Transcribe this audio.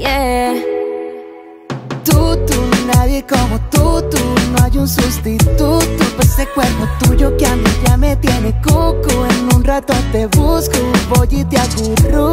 yeah. Tú, tú, nadie como tú, tú, no hay un sustituto para ese cuerpo tuyo que a mí ya me tiene cucu. En un rato te busco, voy y te acurruco,